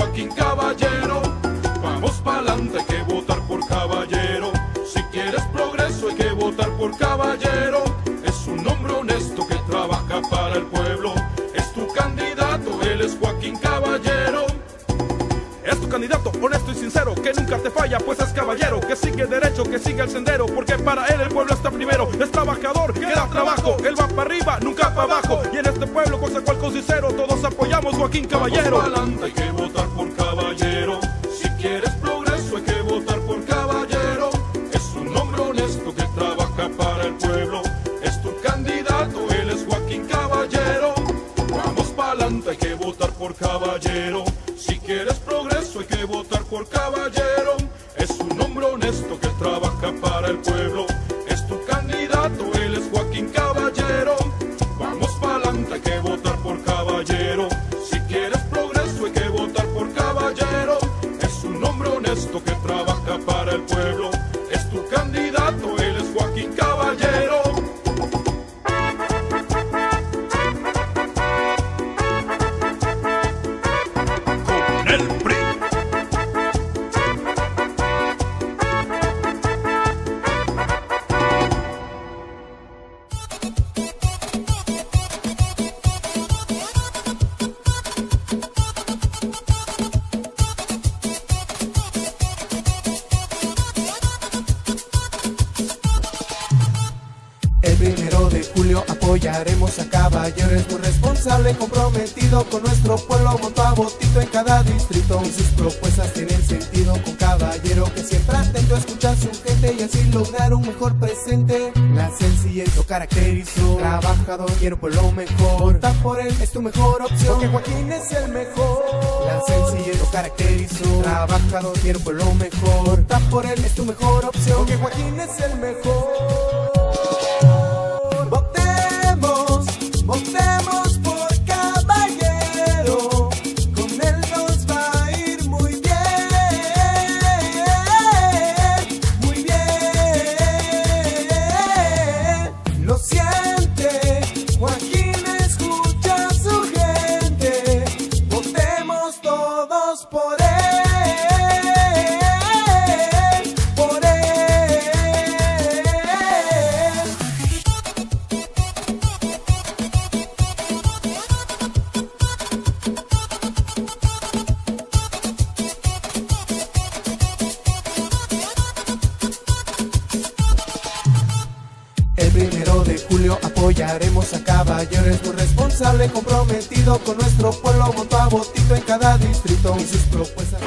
Joaquín Caballero. Vamos pa'lante, hay que votar por caballero. Si quieres progreso hay que votar por caballero. Es un hombre honesto que trabaja para el pueblo. Es tu candidato, él es Joaquín Caballero. Es tu candidato honesto y sincero, que nunca te falla, pues es caballero, que sigue derecho, que sigue el sendero, porque para él el pueblo está primero. Es trabajador, que da trabajo, él va para arriba, nunca para abajo. Y en este pueblo, cosa cual consicero, todos apoyamos Joaquín Caballero. Vamos pa'lante, hay que votar hay que votar por caballero. Si quieres progreso, hay que votar por caballero. Es un hombre honesto que trabaja para el pueblo. El apoyaremos a Caballero, es muy responsable, comprometido con nuestro pueblo, montó a Botito en cada distrito sus propuestas tienen sentido con Caballero, que siempre atento a escuchar su gente y así lograr un mejor presente. La sencillez lo caracterizó, trabajador, quiero por lo mejor, vota por él es tu mejor opción, porque Joaquín es el mejor. La sencillez lo caracterizó, trabajador, quiero por lo mejor, vota por él es tu mejor opción, porque Joaquín es el mejor. Por apoyaremos a Caballero, es muy responsable, comprometido con nuestro pueblo, montó a Botito en cada distrito y sus propuestas.